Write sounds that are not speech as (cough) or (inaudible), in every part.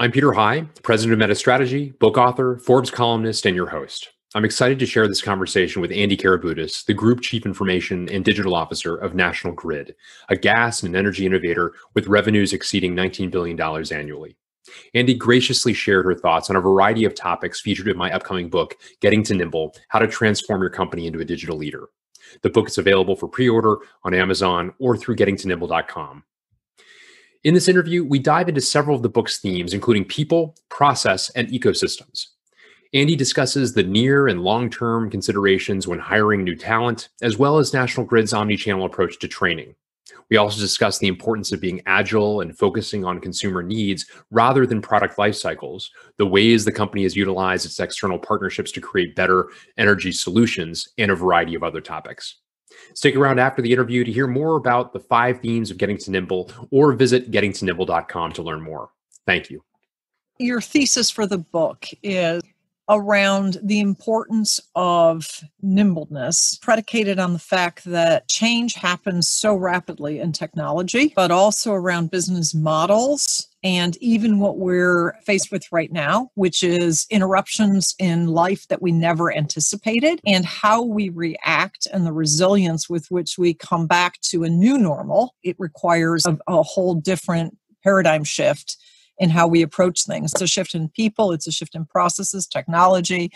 I'm Peter High, president of Metis Strategy, book author, Forbes columnist, and your host. I'm excited to share this conversation with Andi Karaboutis, the Group Chief Information and Digital Officer of National Grid, a gas and energy innovator with revenues exceeding $19 billion annually. Andi graciously shared her thoughts on a variety of topics featured in my upcoming book, Getting to Nimble How to Transform Your Company into a Digital Leader. The book is available for pre order on Amazon or through gettingtonimble.com. In this interview, we dive into several of the book's themes, including people, process, and ecosystems. Andi discusses the near and long term considerations when hiring new talent, as well as National Grid's omnichannel approach to training. We also discuss the importance of being agile and focusing on consumer needs rather than product life cycles, the ways the company has utilized its external partnerships to create better energy solutions, and a variety of other topics. Stick around after the interview to hear more about the five themes of Getting to Nimble or visit gettingtonimble.com to learn more. Thank you. Your thesis for the book is around the importance of nimbleness, predicated on the fact that change happens so rapidly in technology, but also around business models and even what we're faced with right now, which is interruptions in life that we never anticipated, and how we react and the resilience with which we come back to a new normal. It requires a, a whole different paradigm shift in how we approach things. It's a shift in people, it's a shift in processes, technology,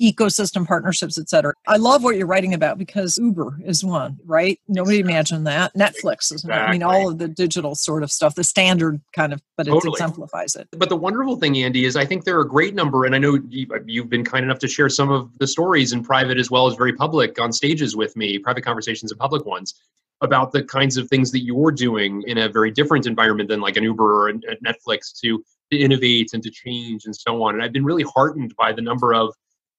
ecosystem partnerships, et cetera. I love what you're writing about because Uber is one, right? Nobody imagined that. Netflix is exactly. I mean, all of the digital sort of stuff, the standard kind of, but totally. it exemplifies it. But the wonderful thing, Andi, is I think there are a great number, and I know you've been kind enough to share some of the stories in private as well as very public on stages with me, private conversations and public ones about the kinds of things that you're doing in a very different environment than like an Uber or a Netflix to, to innovate and to change and so on. And I've been really heartened by the number of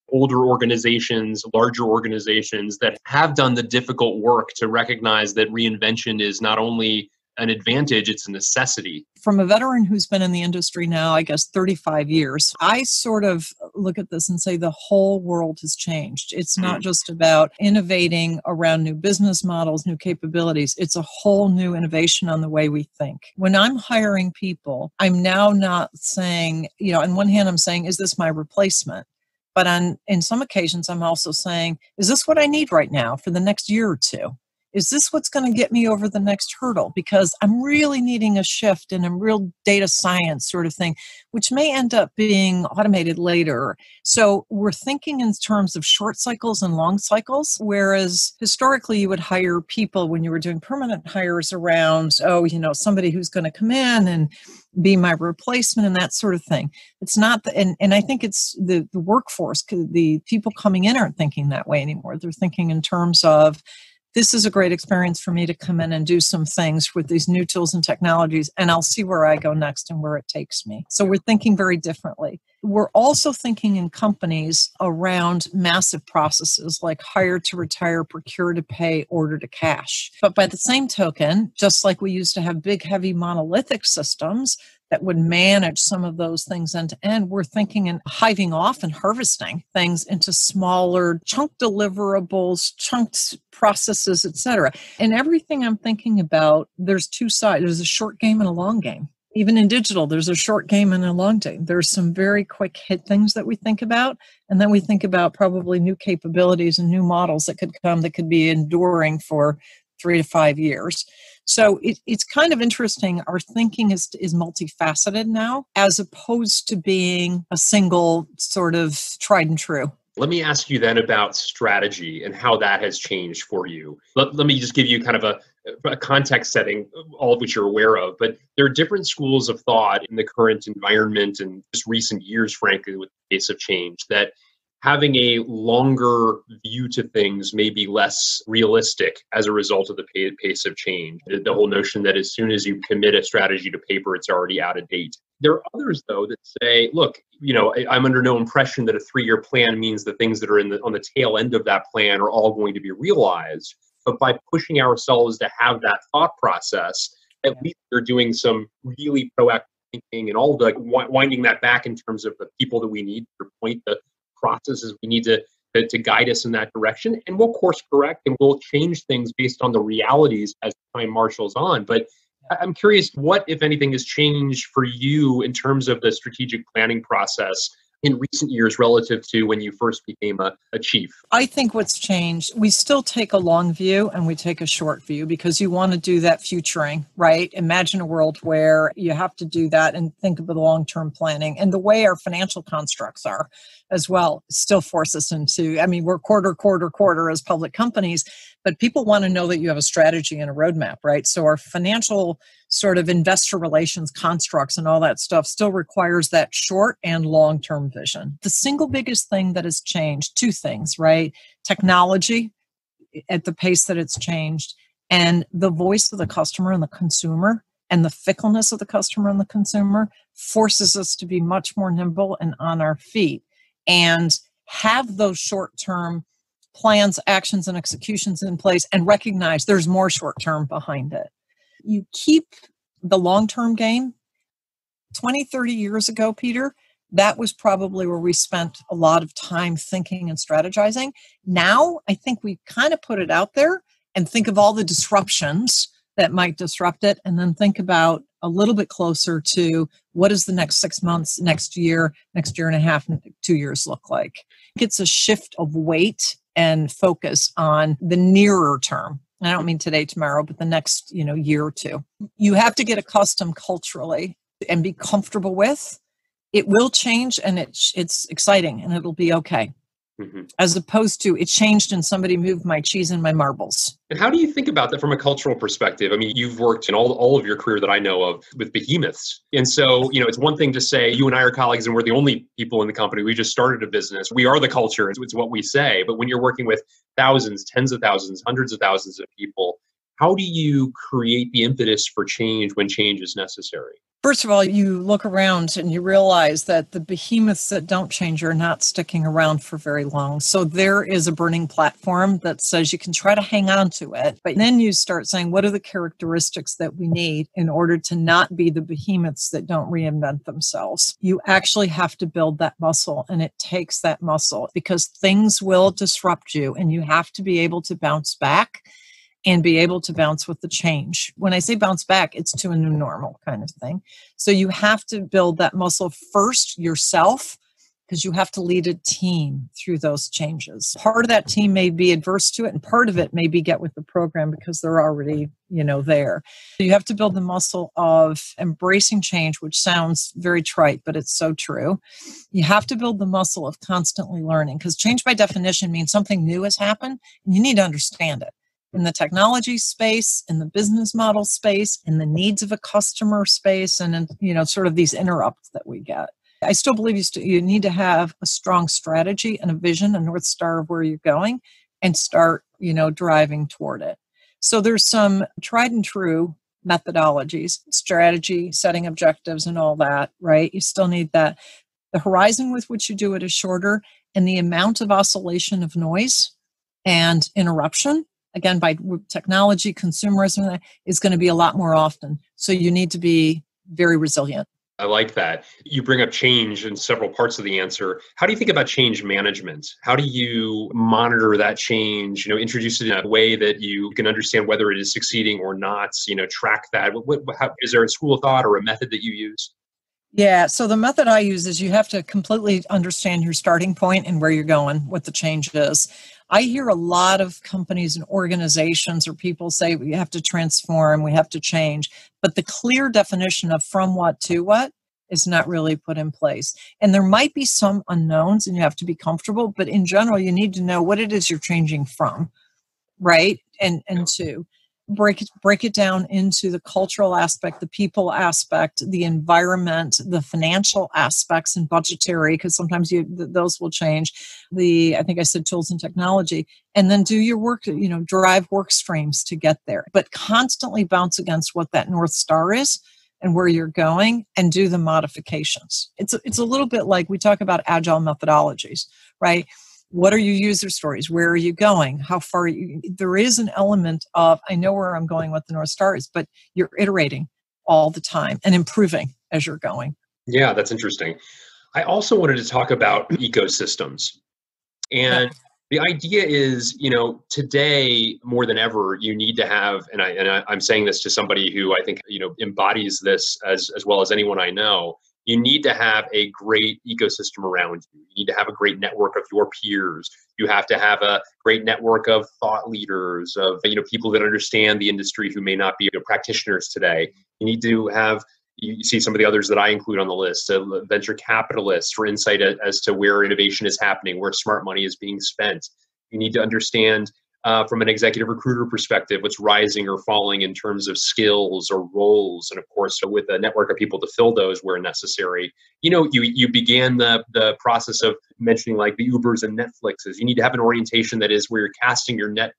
older organizations, larger organizations that have done the difficult work to recognize that reinvention is not only an advantage, it's a necessity. From a veteran who's been in the industry now, I guess 35 years, I sort of look at this and say the whole world has changed. It's not mm. just about innovating around new business models, new capabilities, it's a whole new innovation on the way we think. When I'm hiring people, I'm now not saying, you know, on one hand, I'm saying, is this my replacement? But on in some occasions, I'm also saying, is this what I need right now for the next year or two? Is this what's going to get me over the next hurdle? Because I'm really needing a shift in a real data science sort of thing, which may end up being automated later. So we're thinking in terms of short cycles and long cycles, whereas historically you would hire people when you were doing permanent hires around, oh, you know, somebody who's going to come in and be my replacement and that sort of thing. It's not, the, and, and I think it's the, the workforce, the people coming in aren't thinking that way anymore. They're thinking in terms of, this is a great experience for me to come in and do some things with these new tools and technologies, and I'll see where I go next and where it takes me. So we're thinking very differently. We're also thinking in companies around massive processes like hire to retire, procure to pay, order to cash. But by the same token, just like we used to have big, heavy monolithic systems, that would manage some of those things end to end. We're thinking and hiving off and harvesting things into smaller chunk deliverables, chunked processes, etc. And everything I'm thinking about, there's two sides. There's a short game and a long game. Even in digital, there's a short game and a long game. There's some very quick hit things that we think about. And then we think about probably new capabilities and new models that could come that could be enduring for three to five years. So it, it's kind of interesting. Our thinking is, is multifaceted now, as opposed to being a single sort of tried and true. Let me ask you then about strategy and how that has changed for you. Let, let me just give you kind of a, a context setting, uh, all of which you're aware of. But there are different schools of thought in the current environment and just recent years, frankly, with the pace of change that having a longer view to things may be less realistic as a result of the pace of change. The whole notion that as soon as you commit a strategy to paper, it's already out of date. There are others, though, that say, look, you know, I'm under no impression that a three year plan means the things that are in the, on the tail end of that plan are all going to be realized. But by pushing ourselves to have that thought process, at least they're doing some really proactive thinking and all the winding that back in terms of the people that we need. to point, the processes we need to, to, to guide us in that direction. And we'll course correct and we'll change things based on the realities as time marshals on. But I'm curious what, if anything, has changed for you in terms of the strategic planning process in recent years relative to when you first became a, a, chief? I think what's changed, we still take a long view and we take a short view because you want to do that futuring, right? Imagine a world where you have to do that and think of the long term planning and the way our financial constructs are as well still force us into, I mean, we're quarter, quarter, quarter as public companies, but people want to know that you have a strategy and a roadmap, right? So our financial sort of investor relations constructs and all that stuff still requires that short and long term vision. The single biggest thing that has changed, two things, right? Technology at the pace that it's changed, and the voice of the customer and the consumer and the fickleness of the customer and the consumer forces us to be much more nimble and on our feet and have those short term plans, actions, and executions in place and recognize there's more short term behind it. You keep the long term game. 20, 30 years ago, Peter, that was probably where we spent a lot of time thinking and strategizing. Now, I think we kind of put it out there and think of all the disruptions that might disrupt it, and then think about a little bit closer to what does the next six months, next year, next year and a half, two years look like. It's a shift of weight and focus on the nearer term. I don't mean today, tomorrow, but the next, you know, year or two. You have to get accustomed culturally and be comfortable with. It will change and it's it's exciting and it'll be okay. Mm-hmm. As opposed to it changed and somebody moved my cheese and my marbles. And how do you think about that from a cultural perspective? I mean, you've worked in all, all of your career that I know of with behemoths. And so, you know, it's one thing to say you and I are colleagues and we're the only people in the company. We just started a business. We are the culture. It's, it's what we say. But when you're working with thousands, tens of thousands, hundreds of thousands of people, how do you create the impetus for change when change is necessary? First of all, you look around and you realize that the behemoths that don't change are not sticking around for very long. So there is a burning platform that says you can try to hang on to it, but then you start saying, what are the characteristics that we need in order to not be the behemoths that don't reinvent themselves? You actually have to build that muscle, and it takes that muscle because things will disrupt you, and you have to be able to bounce back and be able to bounce with the change. When I say bounce back, it's to a new normal kind of thing. So you have to build that muscle first yourself because you have to lead a team through those changes. Part of that team may be adverse to it and part of it may be get with the program because they're already, you know, there. You have to build the muscle of embracing change, which sounds very trite, but it's so true. You have to build the muscle of constantly learning because change by definition means something new has happened and you need to understand it in the technology space, in the business model space, in the needs of a customer space, and in, you know, sort of these interrupts that we get. I still believe you, st- you need to have a strong strategy and a vision, a north star of where you're going, and start, you know, driving toward it. So there's some tried and true methodologies, strategy, setting objectives, and all that. Right? You still need that. The horizon with which you do it is shorter, and the amount of oscillation of noise and interruption again by technology consumerism is going to be a lot more often so you need to be very resilient I like that. You bring up change in several parts of the answer. How do you think about change management? How do you monitor that change? You know, introduce it in a way that you can understand whether it is succeeding or not. You know, track that. What, what, how, is there a school of thought or a method that you use? Yeah, so the method I use is you have to completely understand your starting point and where you're going, what the change is. I hear a lot of companies and organizations or people say we have to transform, we have to change, but the clear definition of from what to what is not really put in place. And there might be some unknowns and you have to be comfortable, but in general, you need to know what it is you're changing from, right? And and to break it break it down into the cultural aspect the people aspect the environment the financial aspects and budgetary because sometimes you th- those will change the i think i said tools and technology and then do your work you know drive work streams to get there but constantly bounce against what that north star is and where you're going and do the modifications. It's it's a little bit like we talk about agile methodologies right what are your user stories? Where are you going? How far you, there is an element of i know where i'm going what the north star is but you're iterating all the time and improving as you're going. Yeah that's interesting. I also wanted to talk about (clears throat) ecosystems. And the idea is you know today more than ever you need to have and i and I, i'm saying this to somebody who i think you know embodies this as as well as anyone i know you need to have a great ecosystem around you. You need to have a great network of your peers. You have to have a great network of thought leaders, of you know people that understand the industry who may not be you know, practitioners today. You need to have you see some of the others that I include on the list, uh, venture capitalists for insight as to where innovation is happening, where smart money is being spent. You need to understand uh, from an executive recruiter perspective, what's rising or falling in terms of skills or roles, and of course, so with a network of people to fill those where necessary. You know, you you began the the process of mentioning like the Ubers and Netflixes. You need to have an orientation that is where you're casting your net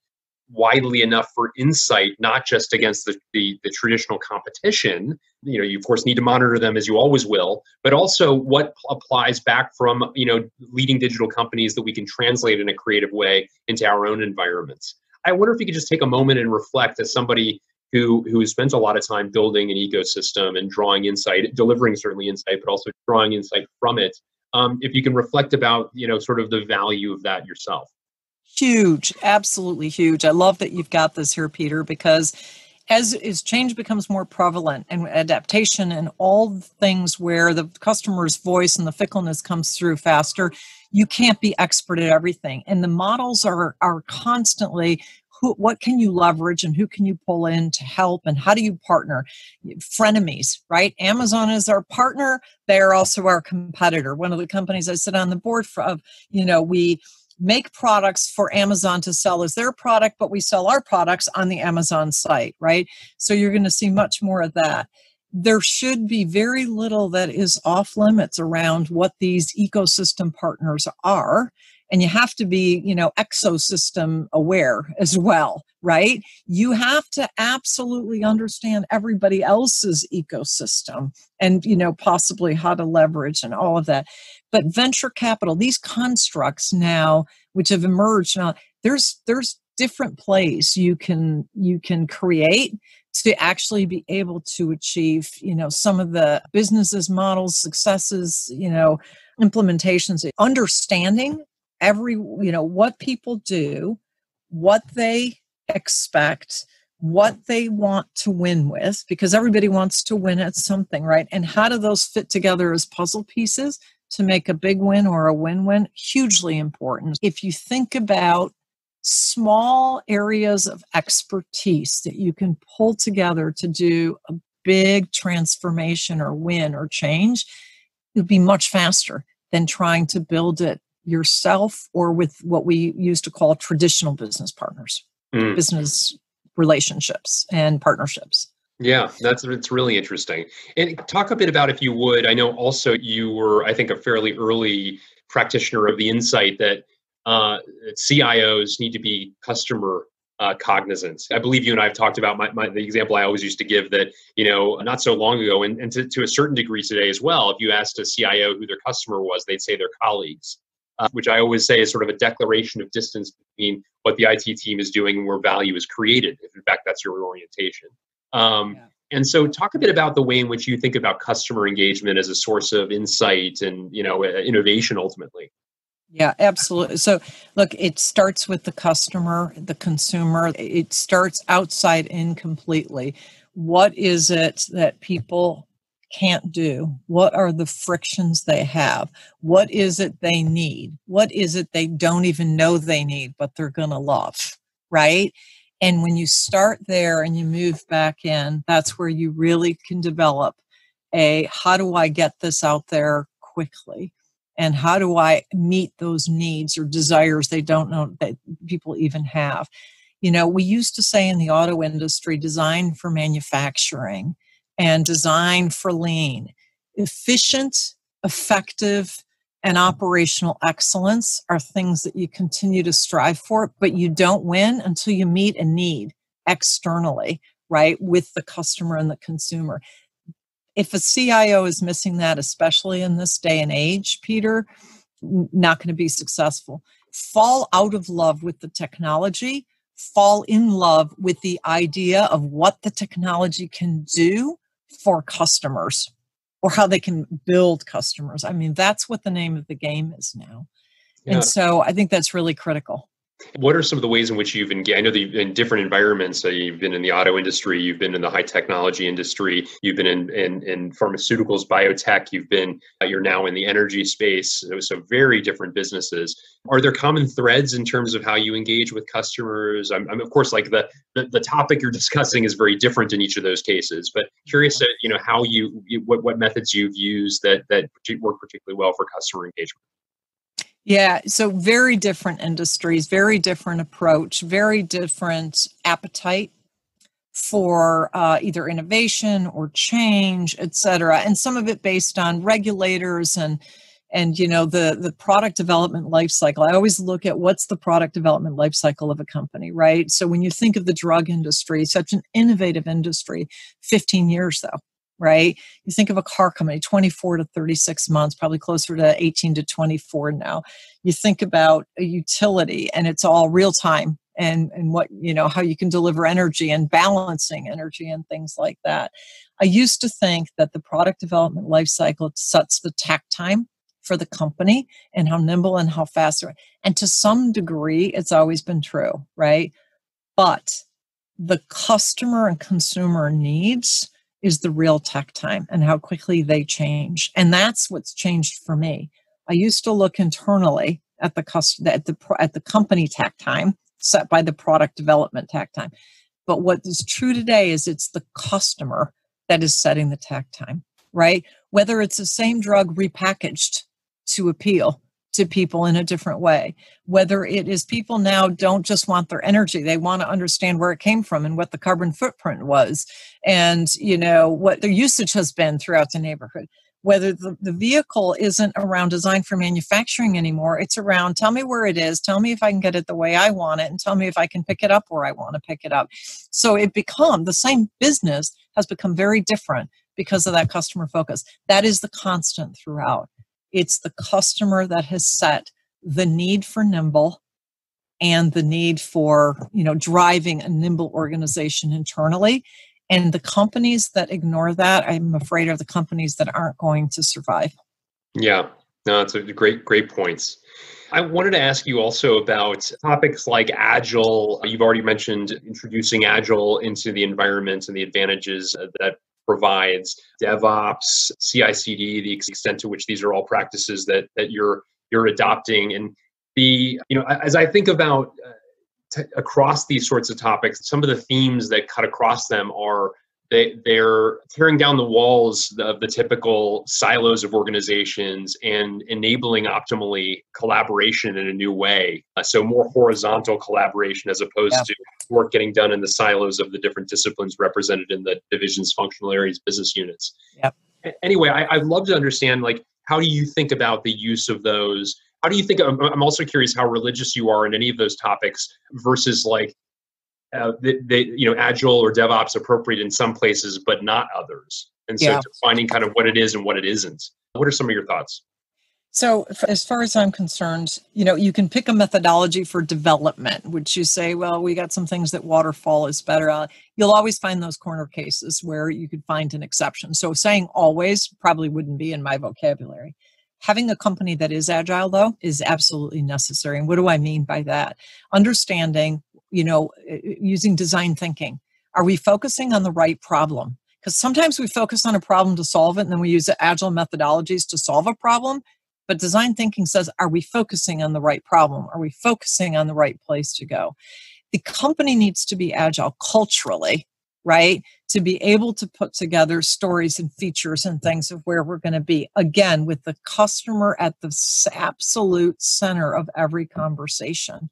widely enough for insight, not just against the, the, the, traditional competition. You know, you of course need to monitor them as you always will, but also what applies back from, you know, leading digital companies that we can translate in a creative way into our own environments. I wonder if you could just take a moment and reflect as somebody who who spends a lot of time building an ecosystem and drawing insight, delivering certainly insight, but also drawing insight from it. Um, if you can reflect about, you know, sort of the value of that yourself. Huge, absolutely huge. I love that you've got this here, Peter, because as as change becomes more prevalent and adaptation and all the things where the customer's voice and the fickleness comes through faster, you can't be expert at everything. And the models are are constantly who, what can you leverage and who can you pull in to help and how do you partner frenemies right amazon is our partner they are also our competitor one of the companies i sit on the board for, of you know we make products for Amazon to sell as their product, but we sell our products on the Amazon site, right? So you're going to see much more of that. There should be very little that is off limits around what these ecosystem partners are. And you have to be, you know, exosystem aware as well, right? You have to absolutely understand everybody else's ecosystem and, you know, possibly how to leverage and all of that. But venture capital, these constructs now, which have emerged now, there's there's different plays you can you can create to actually be able to achieve you know some of the businesses models successes you know implementations understanding every you know what people do what they expect what they want to win with because everybody wants to win at something right? And how do those fit together as puzzle pieces to make a big win or a win win, hugely important. If you think about small areas of expertise that you can pull together to do a big transformation or win or change, it would be much faster than trying to build it yourself or with what we used to call traditional business partners, mm. business relationships and partnerships. Yeah, that's it's really interesting. And talk a bit about, if you would, I know also you were, I think, a fairly early practitioner of the insight that uh, CIOs need to be customer uh, cognizant. I believe you and I have talked about my, my, the example I always used to give that you know not so long ago, and, and to, to a certain degree today as well. If you asked a CIO who their customer was, they'd say their colleagues, uh, which I always say is sort of a declaration of distance between what the IT team is doing and where value is created. If in fact that's your orientation. Um, yeah. And so, talk a bit about the way in which you think about customer engagement as a source of insight and you know innovation ultimately. Yeah, absolutely. So, look, it starts with the customer, the consumer. It starts outside in completely. What is it that people can't do? What are the frictions they have? What is it they need? What is it they don't even know they need, but they're going to love? Right? And when you start there and you move back in, that's where you really can develop a how do I get this out there quickly? And how do I meet those needs or desires they don't know that people even have? You know, we used to say in the auto industry, design for manufacturing and design for lean. Efficient, effective, and operational excellence are things that you continue to strive for, but you don't win until you meet a need externally, right, with the customer and the consumer. If a CIO is missing that, especially in this day and age, Peter, not going to be successful. Fall out of love with the technology, fall in love with the idea of what the technology can do for customers or how they can build customers. I mean, that's what the name of the game is now. Yeah. And so I think that's really critical. What are some of the ways in which you've engaged? I know that you've in different environments. Uh, you've been in the auto industry, you've been in the high technology industry, you've been in in, in pharmaceuticals, biotech. You've been uh, you're now in the energy space. So very different businesses. Are there common threads in terms of how you engage with customers? I'm, I'm of course like the, the, the topic you're (laughs) discussing is very different in each of those cases. But curious, to, you know, how you, you what what methods you've used that that work particularly well for customer engagement. Yeah, so very different industries, very different approach, very different appetite for uh, either innovation or change, et cetera. And some of it based on regulators and and you know the the product development life cycle. I always look at what's the product development life cycle of a company, right? So when you think of the drug industry, such an innovative industry, 15 years though right? You think of a car company, 24 to 36 months, probably closer to 18 to 24 now. You think about a utility and it's all real time and, and what, you know, how you can deliver energy and balancing energy and things like that. I used to think that the product development life cycle sets the takt time for the company and how nimble and how fast. And to some degree, it's always been true, right? But the customer and consumer needs is the real takt time and how quickly they change. And that's what's changed for me. I used to look internally at the customer at the at the company takt time set by the product development takt time. But what is true today is it's the customer that is setting the takt time, right? Whether it's the same drug repackaged to appeal to people in a different way. Whether it is people now don't just want their energy, they want to understand where it came from and what the carbon footprint was and, you know, what their usage has been throughout the neighborhood. Whether the, the vehicle isn't around design for manufacturing anymore, it's around tell me where it is, tell me if I can get it the way I want it, and tell me if I can pick it up where I want to pick it up. So it become the same business has become very different because of that customer focus. That is the constant throughout. It's the customer that has set the need for nimble and the need for you know driving a nimble organization internally. And the companies that ignore that i'm afraid are the companies that aren't going to survive. Yeah. No it's a great great points. I wanted to ask you also about topics like Agile. You've already mentioned introducing Agile into the environment and the advantages that provides, DevOps, CI/CD, the extent to which these are all practices that that you're you're adopting, and the you know as I think about uh, t- across these sorts of topics, some of the themes that cut across them are they they're tearing down the walls of the typical silos of organizations and enabling optimally collaboration in a new way uh, so more horizontal collaboration as opposed yeah. to work getting done in the silos of the different disciplines represented in the divisions functional areas business units yep. anyway I, i'd love to understand like how do you think about the use of those how do you think i'm also curious how religious you are in any of those topics versus like uh, they, they, you know agile or devops appropriate in some places but not others and so yeah. finding kind of what it is and what it isn't what are some of your thoughts so as far as i'm concerned you know you can pick a methodology for development which you say well we got some things that waterfall is better uh, you'll always find those corner cases where you could find an exception so saying always probably wouldn't be in my vocabulary Having a company that is agile, though, is absolutely necessary. And what do I mean by that? Understanding you know, uh, uh, using design thinking. Are we focusing on the right problem? Because sometimes we focus on a problem to solve it and then we use agile methodologies to solve a problem. But design thinking says, are we focusing on the right problem? Are we focusing on the right place to go? The company needs to be agile culturally, right? To be able to put together stories and features and things of where we're going to be. Again, with the customer at the absolute center of every conversation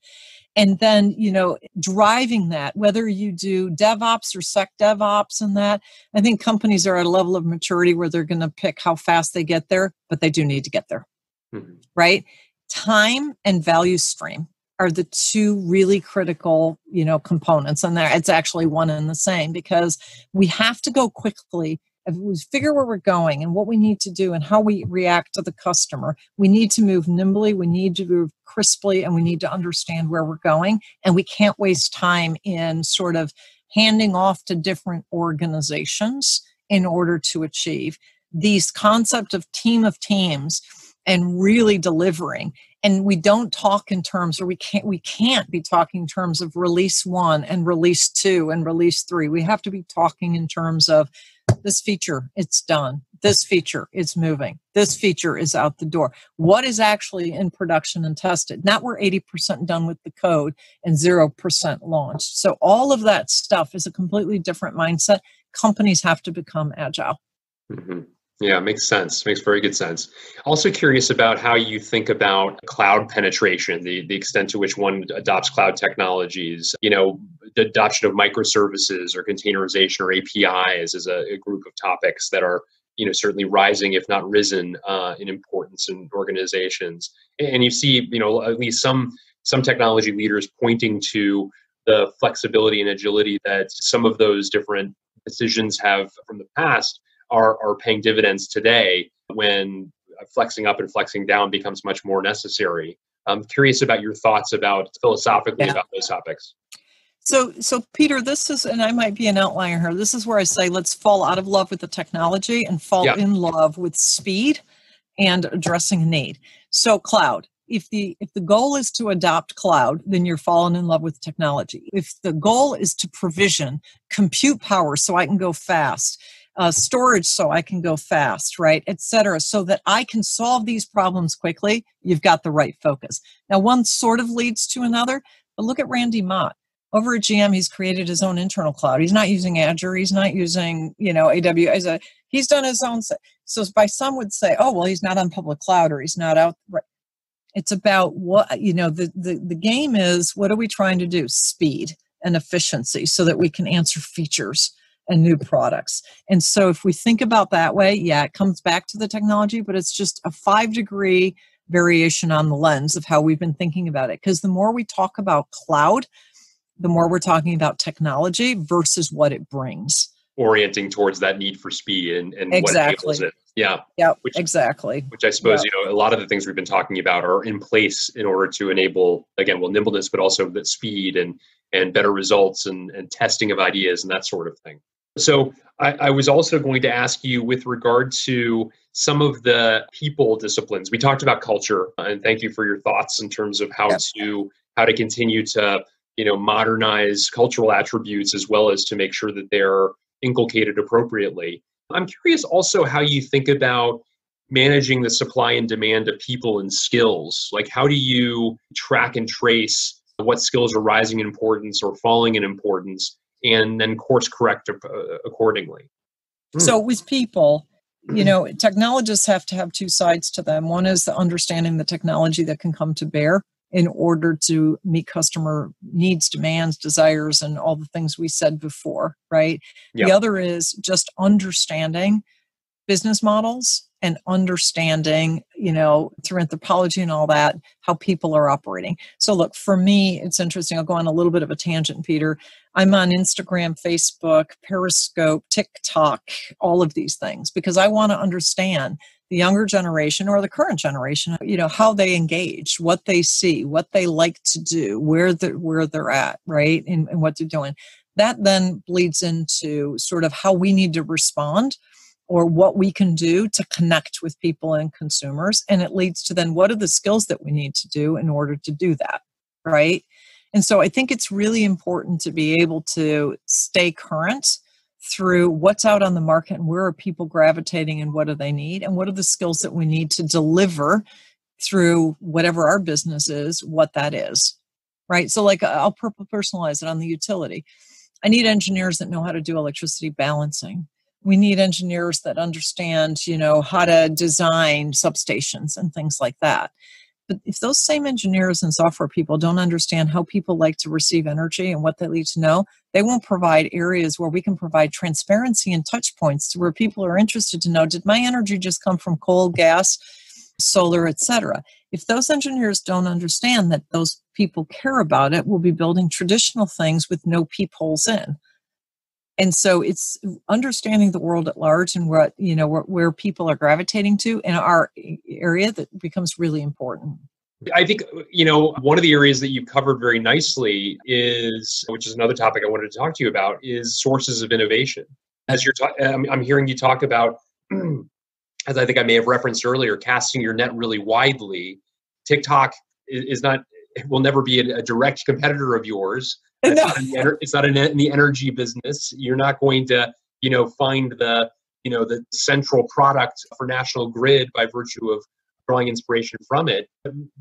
and then you know driving that whether you do devops or sec devops and that i think companies are at a level of maturity where they're going to pick how fast they get there but they do need to get there mm-hmm. right time and value stream are the two really critical you know components and there it's actually one and the same because we have to go quickly if we figure where we're going and what we need to do and how we react to the customer, we need to move nimbly, we need to move crisply, and we need to understand where we're going. And we can't waste time in sort of handing off to different organizations in order to achieve these concept of team of teams and really delivering and we don't talk in terms or we can't we can't be talking in terms of release 1 and release 2 and release 3 we have to be talking in terms of this feature it's done. This feature is moving. This feature is out the door. What is actually in production and tested? Not we're 80% done with the code and 0% launched. So all of that stuff is a completely different mindset. Companies have to become agile. Mm-hmm. Yeah, makes sense. Makes very good sense. Also curious about how you think about cloud penetration, the, the extent to which one adopts cloud technologies, you know, the adoption of microservices or containerization or APIs as a, a group of topics that are, you know, certainly rising, if not risen, uh, in importance in organizations. And you see, you know, at least some some technology leaders pointing to the flexibility and agility that some of those different decisions have from the past are, are paying dividends today when flexing up and flexing down becomes much more necessary. I'm curious about your thoughts about philosophically yeah. about those topics. So, so Peter, this is, and I might be an outlier here. This is where I say let's fall out of love with the technology and fall yeah. in love with speed and addressing a need. So, cloud. If the if the goal is to adopt cloud, then you're falling in love with technology. If the goal is to provision compute power so I can go fast, uh, storage so I can go fast, right, et cetera, so that I can solve these problems quickly, you've got the right focus. Now, one sort of leads to another, but look at Randy Mott. Over at GM, he's created his own internal cloud. He's not using Azure. He's not using, you know, AWS. He's done his own. So, by some would say, oh, well, he's not on public cloud or he's not out. Right. It's about what, you know, the, the, the game is what are we trying to do? Speed and efficiency so that we can answer features and new products. And so if we think about that way, yeah, it comes back to the technology, but it's just a five degree variation on the lens of how we've been thinking about it. Because the more we talk about cloud, the more we're talking about technology versus what it brings. Orienting towards that need for speed and, and exactly. what enables it. Yeah. Yeah. Which, exactly. Which I suppose, yep. you know, a lot of the things we've been talking about are in place in order to enable, again, well, nimbleness, but also that speed and and better results and, and testing of ideas and that sort of thing. So I, I, was also going to ask you with regard to some of the people disciplines. We talked about culture, uh, and thank you for your thoughts in terms of how to how to continue to you know modernize cultural attributes as well as to make sure that they're inculcated appropriately. I'm curious also how you think about managing the supply and demand of people and skills. Like how do you track and trace what skills are rising in importance or falling in importance and then course correct uh, accordingly. So with people, you (clears throat) know, technologists have to have two sides to them. One is the understanding the technology that can come to bear in order to meet customer needs, demands, desires, and all the things we said before, right? Yep. The other is just understanding business models and understanding, you know, through anthropology and all that, how people are operating. So, look, for me, it's interesting. I'll go on a little bit of a tangent, Peter. I'm on Instagram, Facebook, Periscope, TikTok, all of these things because I want to understand the younger generation or the current generation, you know, how they engage, what they see, what they like to do, where they're, where they're at, right, and, and what they're doing. That then bleeds into sort of how we need to respond or what we can do to connect with people and consumers. And it leads to then what are the skills that we need to do in order to do that, right? And so I think it's really important to be able to stay current through what's out on the market and where are people gravitating and what do they need and what are the skills that we need to deliver through whatever our business is, what that is, right? So, like, I'll personalize it on the utility. I need engineers that know how to do electricity balancing we need engineers that understand you know how to design substations and things like that. But if those same engineers and software people don't understand how people like to receive energy and what they need to know they won't provide areas where we can provide transparency and touch points to where people are interested to know did my energy just come from coal gas solar etc if those engineers don't understand that those people care about it we'll be building traditional things with no peepholes in and so it's understanding the world at large and what you know where, where people are gravitating to in our area that becomes really important I think, uh, you know, one of the areas that you've covered very nicely is, which is another topic I wanted to talk to you about, is sources of innovation. As you're talking, uh, I'm, I'm hearing you talk about (clears throat) as I think I may have referenced earlier, casting your net really widely. TikTok is not will never be a direct competitor of yours. It's, (laughs) no. not the, it's not in the energy business. You're not going to, you know, find the, you know, the central product for National Grid by virtue of drawing inspiration from it.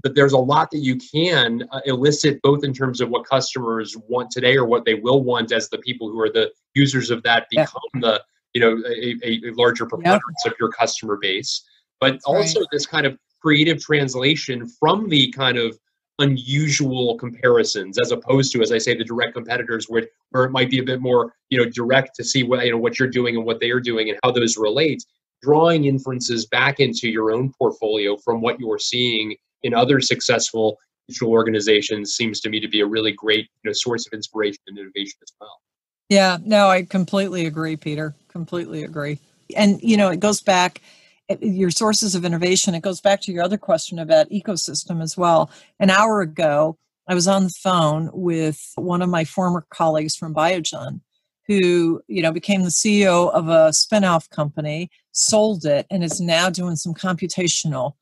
But there's a lot that you can uh, elicit both in terms of what customers want today or what they will want as the people who are the users of that become yeah. the, you know, a, a larger preponderance yep. of your customer base. But That's also right. this kind of creative translation from the kind of unusual comparisons as opposed to as i say the direct competitors where, where it might be a bit more you know direct to see what you know what you're doing and what they are doing and how those relate drawing inferences back into your own portfolio from what you're seeing in other successful digital organizations seems to me to be a really great you know, source of inspiration and innovation as well. Yeah no i completely agree peter. Completely agree. And you know it goes back your sources of innovation. It goes back to your other question about ecosystem as well. An hour ago, I was on the phone with one of my former colleagues from Biogen who, you know, became the CEO of a spinoff company, sold it, and is now doing some computational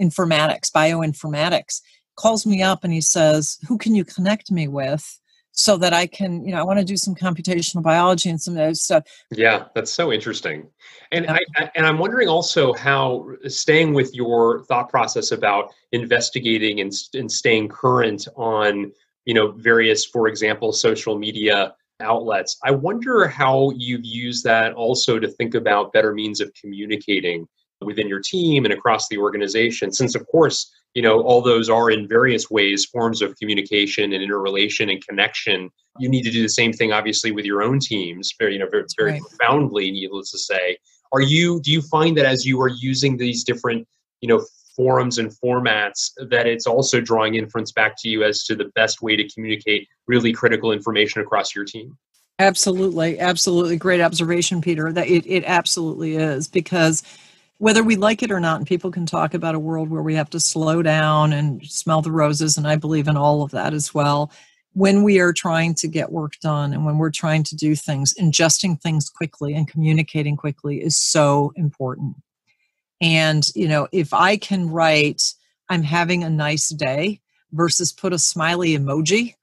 informatics, bioinformatics. Calls me up and he says, Who can you connect me with? So that I can, you know, I want to do some computational biology and some of those stuff. Yeah, that's so interesting. And yeah. I, and I'm wondering also how staying with your thought process about investigating and, and staying current on, you know, various, for example, social media outlets. I wonder how you've used that also to think about better means of communicating within your team and across the organization since of course you know all those are in various ways forms of communication and interrelation and connection you need to do the same thing obviously with your own teams very you know very, very right. profoundly needless to say. Are you do you find that as you are using these different you know forums and formats that it's also drawing inference back to you as to the best way to communicate really critical information across your team? Absolutely. Absolutely. Great observation peter that it, it absolutely is because whether we like it or not, and people can talk about a world where we have to slow down and smell the roses, and I believe in all of that as well. When we are trying to get work done and when we're trying to do things, ingesting things quickly and communicating quickly is so important. And, you know, if I can write, I'm having a nice day versus put a smiley emoji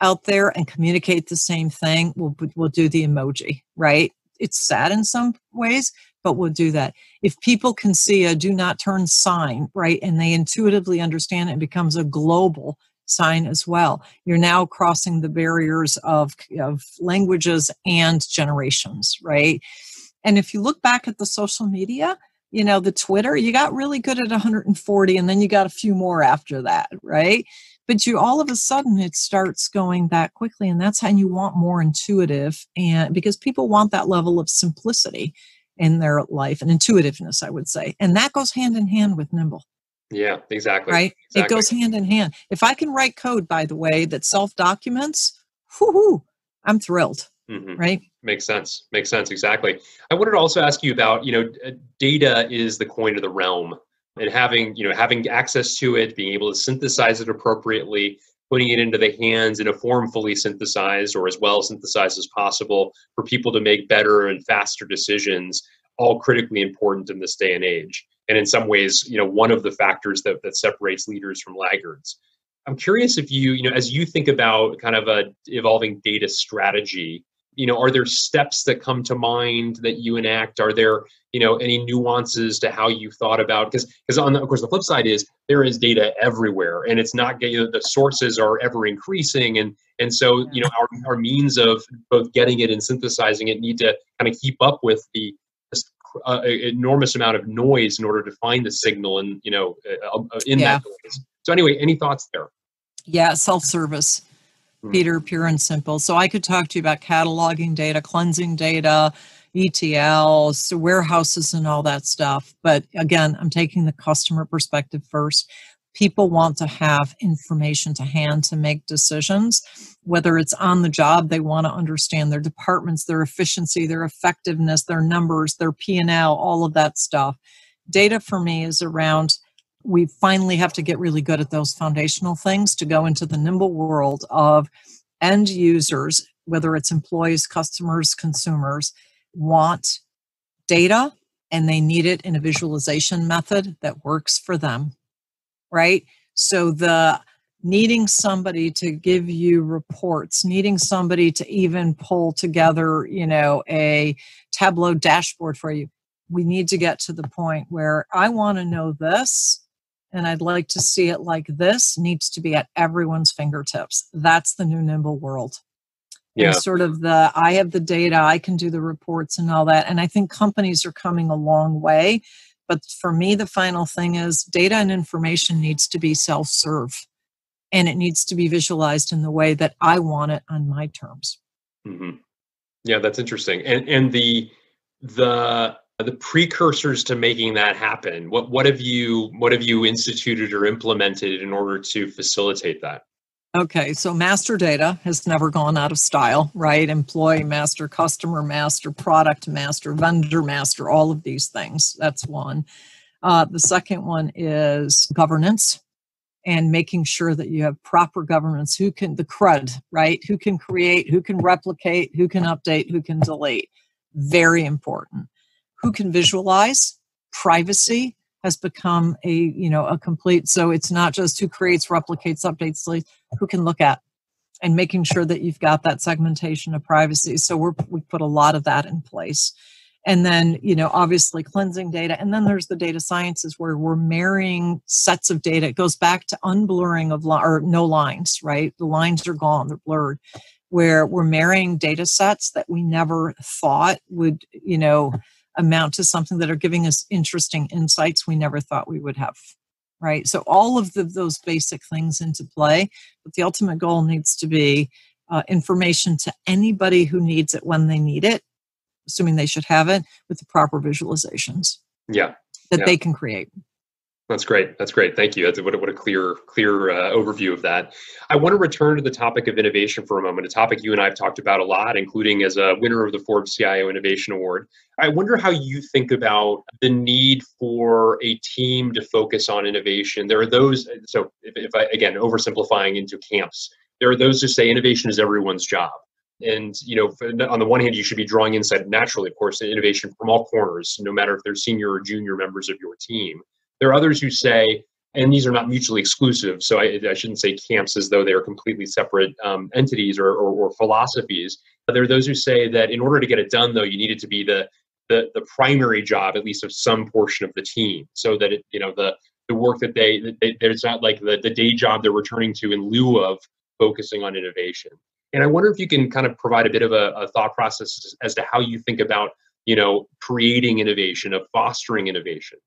out there and communicate the same thing, we'll, we'll do the emoji, right? It's sad in some ways, but we'll do that. If people can see a do not turn sign, right, and they intuitively understand it, it becomes a global sign as well. You're now crossing the barriers of, of languages and generations, right? And if you look back at the social media, you know, the Twitter, you got really good at 140 and then you got a few more after that, right? But you all of a sudden it starts going that quickly and that's how you want more intuitive and because people want that level of simplicity in their life and intuitiveness, I would say. And that goes hand in hand with nimble. Yeah, exactly. Right? Exactly. It goes hand in hand. If I can write code, by the way, that self documents, whoo, I'm thrilled. Mm-hmm. Right? Makes sense. Makes sense. Exactly. I wanted to also ask you about, you know, data is the coin of the realm and having, you know, having access to it, being able to synthesize it appropriately, putting it into the hands in a form fully synthesized or as well synthesized as possible for people to make better and faster decisions all critically important in this day and age. And in some ways you know one of the factors that, that separates leaders from laggards. I'm curious if you you know as you think about kind of a evolving data strategy you know are there steps that come to mind that you enact are there you know any nuances to how you thought about because because on the, of course the flip side is there is data everywhere and it's not you know, the sources are ever increasing and and so you know our, our means of both getting it and synthesizing it need to kind of keep up with the uh, enormous amount of noise in order to find the signal and you know uh, uh in yeah. that noise so anyway any thoughts there yeah self-service. Hmm. Peter, pure and simple. So I could talk to you about cataloging data, cleansing data, ETLs, warehouses, and all that stuff. But again, I'm taking the customer perspective first. People want to have information to hand to make decisions, whether it's on the job, they want to understand their departments, their efficiency, their effectiveness, their numbers, their P&L, all of that stuff. Data for me is around we finally have to get really good at those foundational things to go into the nimble world of end users, whether it's employees, customers, consumers, want data and they need it in a visualization method that works for them, right? So the needing somebody to give you reports, needing somebody to even pull together, you know, a Tableau dashboard for you. We need to get to the point where I want to know this and I'd like to see it like this needs to be at everyone's fingertips. That's the new nimble world. Yeah. And sort of the I have the data, I can do the reports and all that. And I think companies are coming a long way. But for me, the final thing is data and information needs to be self serve and it needs to be visualized in the way that I want it on my terms. Mm-hmm. Yeah, that's interesting. And and the the the precursors to making that happen. What what have you what have you instituted or implemented in order to facilitate that? Okay, so master data has never gone out of style, right? Employee master, customer master, product master, vendor master, all of these things. That's one. Uh, the second one is governance and making sure that you have proper governance who can the crud right who can create who can replicate who can update who can delete very important who can visualize privacy has become a you know a complete so it's not just who creates replicates updates who can look at and making sure that you've got that segmentation of privacy. So we're we put a lot of that in place. And then you know obviously cleansing data and then there's the data sciences where we're marrying sets of data. It goes back to unblurring of li- or no lines right? The lines are gone they're blurred where we're marrying data sets that we never thought would you know amount to something that are giving us interesting insights we never thought we would have right so all of the, those basic things into play but the ultimate goal needs to be uh, information to anybody who needs it when they need it assuming they should have it with the proper visualizations. Yeah. That yeah. they can create. That's great. That's great. Thank you. That's a, what, a, what a clear, clear uh, overview of that. I want to return to the topic of innovation for a moment, a topic you and I have talked about a lot, including as a winner of the Forbes CIO Innovation Award. I wonder how you think about the need for a team to focus on innovation. There are those, so if, if I, again, oversimplifying into camps, there are those who say innovation is everyone's job and you know on the one hand you should be drawing insight naturally of course innovation from all corners no matter if they're senior or junior members of your team there are others who say and these are not mutually exclusive so i, I shouldn't say camps as though they are completely separate um, entities or, or, or, philosophies but there are those who say that in order to get it done though you need it to be the the, the primary job at least of some portion of the team so that it you know the the work that they, they there's not like the, the day job they're returning to in lieu of focusing on innovation and I wonder if you can kind of provide a bit of a, a thought process as to how you think about, you know, creating innovation, of fostering innovation.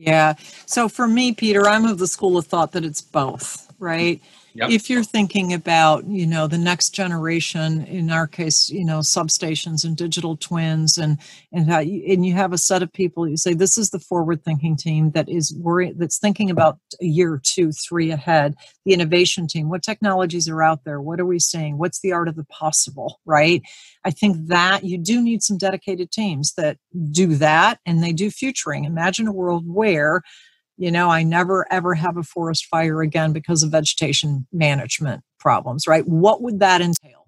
Yeah. So for me, Peter, I'm of the school of thought that it's both, right? Yep. If you're thinking about, you know, the next generation, in our case, you know, substations and digital twins, and and how you, and you have a set of people, you say this is the forward-thinking team that is worried, that's thinking about a year, two, three ahead. The innovation team, what technologies are out there? What are we seeing? What's the art of the possible? Right? I think that you do need some dedicated teams that do that, and they do futuring. Imagine a world where you know i never ever have a forest fire again because of vegetation management problems right? What would that entail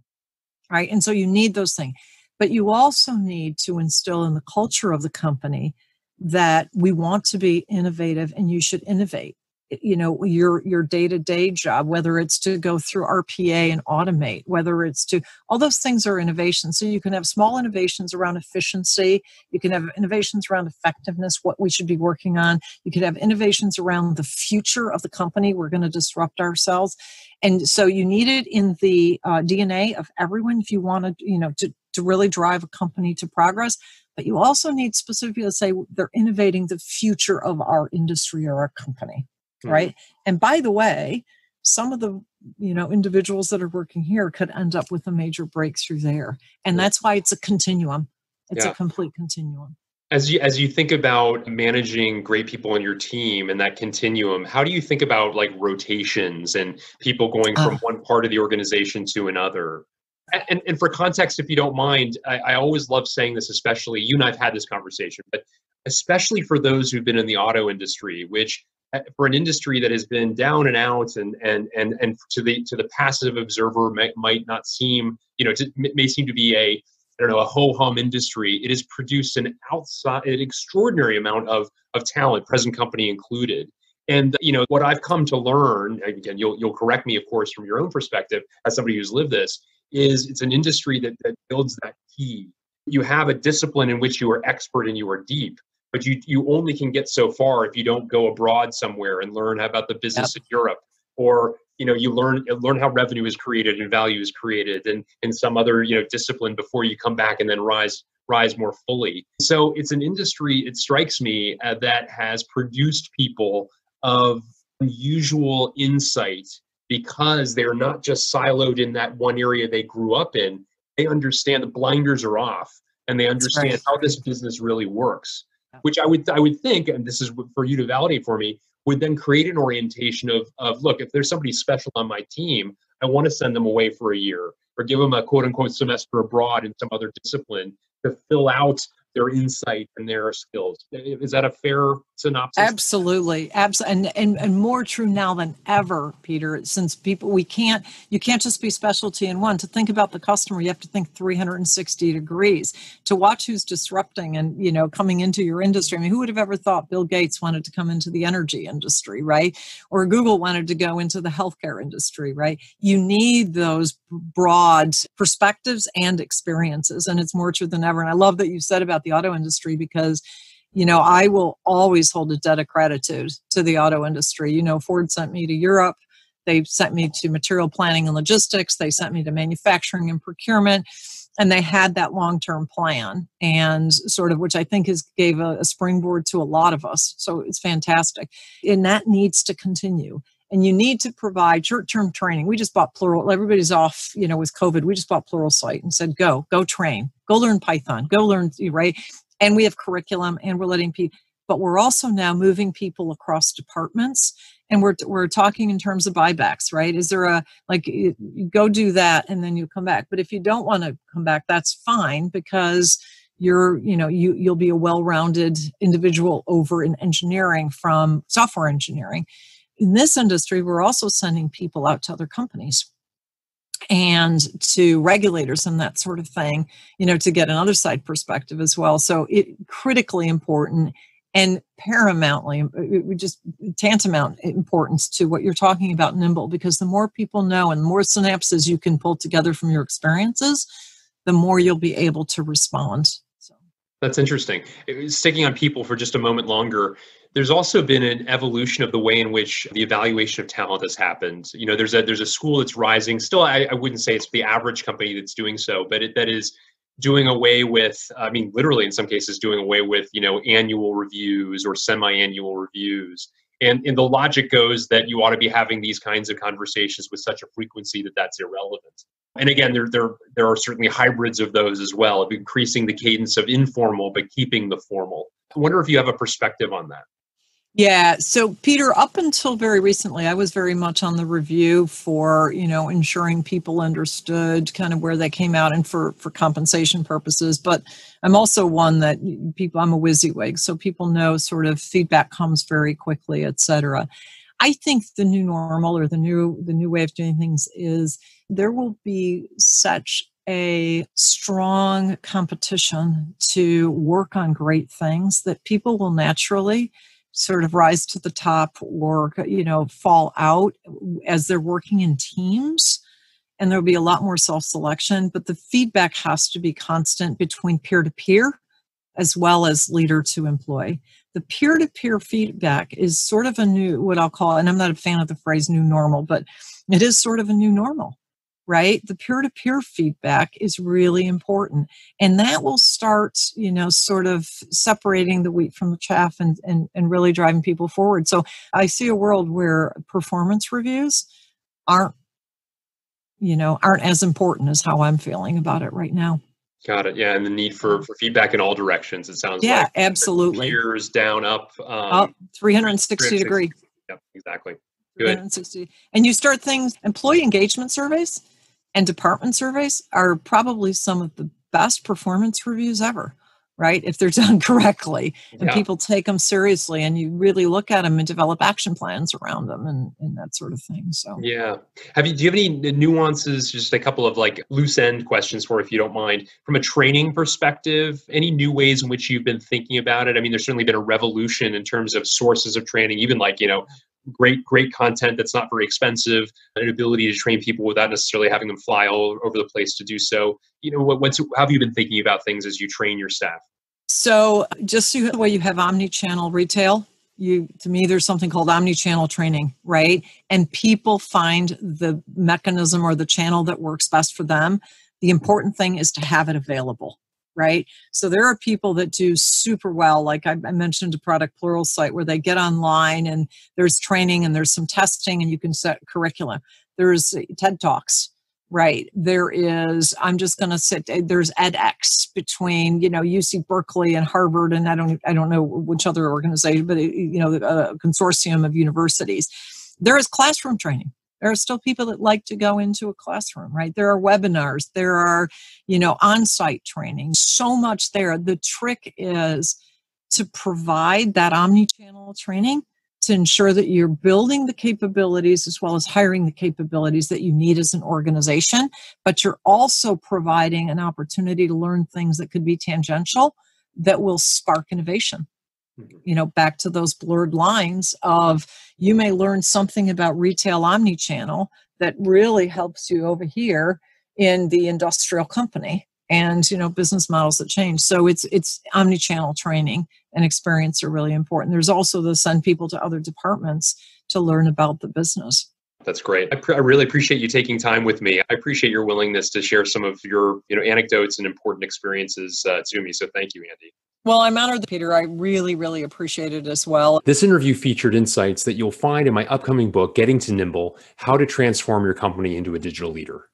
right? And so you need those things but you also need to instill in the culture of the company that we want to be innovative and you should innovate you know your your day-to-day job whether it's to go through rpa and automate whether it's to all those things are innovations. So you can have small innovations around efficiency. You can have innovations around effectiveness what we should be working on. You could have innovations around the future of the company. We're going to disrupt ourselves. And so you need it in the uh, dna of everyone if you want to you know to, to really drive a company to progress. But you also need specifically to say they're innovating the future of our industry or our company mm-hmm. right? And by the way some of the you know individuals that are working here could end up with a major breakthrough there. And that's why it's a continuum. It's yeah. a complete continuum. As you as you think about managing great people on your team and that continuum how do you think about like rotations and people going from uh, one part of the organization to another? And, and for context if you don't mind I, I always love saying this especially you and i've had this conversation but especially for those who've been in the auto industry which for an industry that has been down and out and and and and to the to the passive observer may, might not seem you know to, may seem to be a I don't know, a ho hum industry, it has produced an outside, an extraordinary amount of, of talent, present company included. And you know what I've come to learn, again, you'll you'll correct me, of course, from your own perspective as somebody who's lived this, is it's an industry that, that builds that key. You have a discipline in which you are expert and you are deep, but you you only can get so far if you don't go abroad somewhere and learn about the business yep. in Europe or you know you learn learn how revenue is created and value is created and in some other you know discipline before you come back and then rise rise more fully so it's an industry it strikes me uh, that has produced people of unusual insight because they're not just siloed in that one area they grew up in they understand the blinders are off and they understand right. how this business really works which i would i would think and this is for you to validate for me would then create an orientation of, of look, if there's somebody special on my team, I want to send them away for a year or give them a quote unquote semester abroad in some other discipline to fill out their insight and their skills. Is that a fair synopsis? Absolutely, absolutely, and, and and more true now than ever, Peter. Since people, we can't, you can't just be specialty in one. To think about the customer, you have to think 360 degrees. To watch who's disrupting and you know coming into your industry. I mean, who would have ever thought Bill Gates wanted to come into the energy industry, right? Or Google wanted to go into the healthcare industry, right? You need those broad perspectives and experiences, and it's more true than ever. And I love that you said about the auto industry because you know, I will always hold a debt of gratitude to the auto industry. You know, Ford sent me to Europe. They sent me to material planning and logistics. They sent me to manufacturing and procurement. And they had that long term plan and sort of, which I think has gave a, a springboard to a lot of us. So it's fantastic. And that needs to continue and you need to provide short-term training. We just bought plural. Everybody's off, you know, with COVID. We just bought Pluralsight and said, "Go, go train, go learn Python, go learn." Right, and we have curriculum and we're letting people but we're also now moving people across departments and we're we're talking in terms of buybacks right? Is there a like you, go do that and then you come back. But if you don't want to come back that's fine because you're you know you you'll be a well-rounded individual over in engineering from software engineering. In this industry we're also sending people out to other companies and to regulators and that sort of thing, you know, to get another side perspective as well. So it critically important and paramountly uh, just tantamount importance to what you're talking about nimble because the more people know and the more synapses you can pull together from your experiences the more you'll be able to respond that's interesting sticking on people for just a moment longer there's also been an evolution of the way in which the evaluation of talent has happened. You know, there's a there's a school that's rising. Still, I, I wouldn't say it's the average company that's doing so, but it, that is doing away with i mean literally in some cases doing away with you know annual reviews or semi-annual reviews and, and the logic goes that you ought to be having these kinds of conversations with such a frequency that that's irrelevant and again there, there there are certainly hybrids of those as well of increasing the cadence of informal but keeping the formal i wonder if you have a perspective on that yeah. So, Peter, up until very recently, I was very much on the review for, you know, ensuring people understood kind of where they came out and for, for compensation purposes. But I'm also one that people, I'm a WYSIWYG, so people know sort of feedback comes very quickly, et cetera. I think the new normal or the new the new way of doing things is there will be such a strong competition to work on great things that people will naturally sort of rise to the top or you know fall out as they're working in teams. And there'll be a lot more self-selection but the feedback has to be constant between peer to peer as well as leader to employee the peer-to-peer feedback is sort of a new what i'll call and i'm not a fan of the phrase new normal but it is sort of a new normal right? The peer-to-peer feedback is really important and that will start you know sort of separating the wheat from the chaff and, and and really driving people forward. So i see a world where performance reviews aren't you know aren't as important as how i'm feeling about it right now got it. Yeah and the need for for feedback in all directions it sounds yeah like. Absolutely. peers down up um, up 360, 360 degree. Yep exactly. Good. And you start things, employee engagement surveys and department surveys are probably some of the best performance reviews ever right? If they're (laughs) done correctly and Yeah. people take them seriously and you really look at them and develop action plans around them and, and that sort of thing. So, Yeah. Have you do you have any nuances, just a couple of like loose end questions for if you don't mind, from a training perspective, any new ways in which you've been thinking about it? I mean, there's certainly been a revolution in terms of sources of training, even like, you know, great great content that's not very expensive, an ability to train people without necessarily having them fly all over the place to do so. You know, what what's how have you been thinking about things as you train your staff? so just the way you have omni-channel retail, you to me there's something called omni-channel training, right? And people find the mechanism or the channel that works best for them. The important thing is to have it available, right? So there are people that do super well, like I, mentioned a product Pluralsight where they get online and there's training and there's some testing and you can set curriculum. There's TED Talks, right? There is, I'm just going to sit, eh, there's edX between, you know, UC Berkeley and Harvard and I don't, I don't know which other organization, but, eh, you know, a uh, consortium of universities. There is classroom training there are still people that like to go into a classroom right? There are webinars there are you know on-site training so much there. The trick is to provide that omni-channel training to ensure that you're building the capabilities as well as hiring the capabilities that you need as an organization but you're also providing an opportunity to learn things that could be tangential that will spark innovation you know back to those blurred lines of you may learn something about retail omni-channel that really helps you over here in the industrial company and you know business models that change so it's it's omni-channel training and experience are really important there's also the send people to other departments to learn about the business That's great. I, pr- I really appreciate you taking time with me. I appreciate your willingness to share some of your, you know, anecdotes and important experiences uh, to me. So thank you, Andi. Well i'm honored peter i really really appreciate it as well This interview featured insights that you'll find in my upcoming book, Getting to Nimble How to Transform Your Company into a Digital Leader.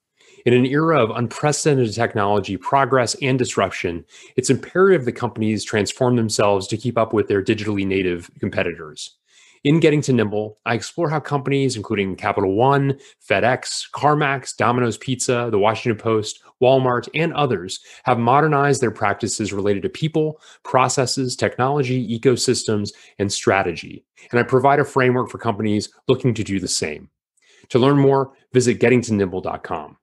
In an era of unprecedented technology, progress, and disruption, it's imperative that companies transform themselves to keep up with their digitally native competitors. In Getting to Nimble, I explore how companies including Capital One, FedEx, CarMax, Domino's Pizza, The Washington Post, Walmart, and others have modernized their practices related to people, processes, technology, ecosystems, and strategy. And I provide a framework for companies looking to do the same. To learn more, visit gettingtonimble.com.